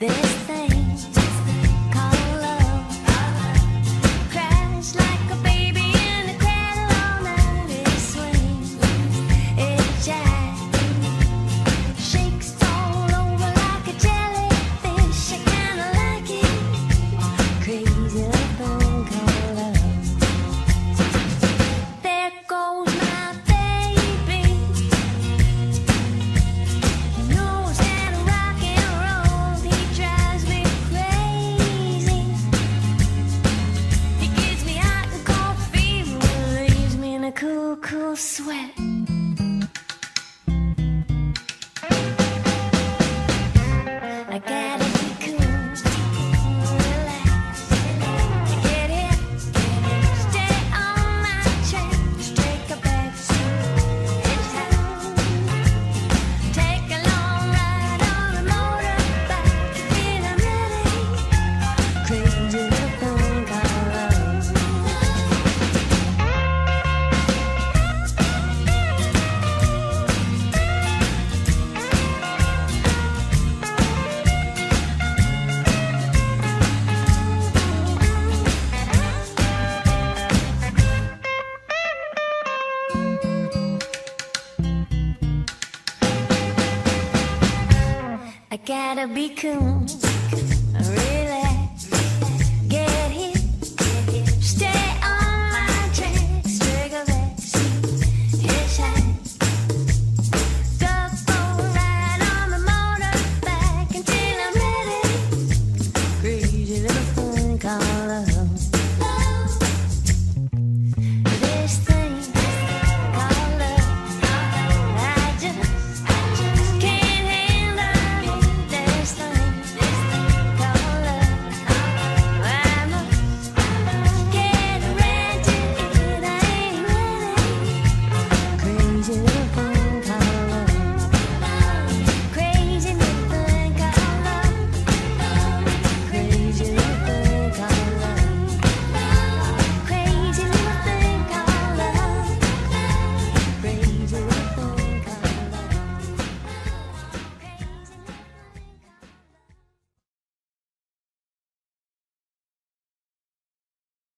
This I gotta be cool.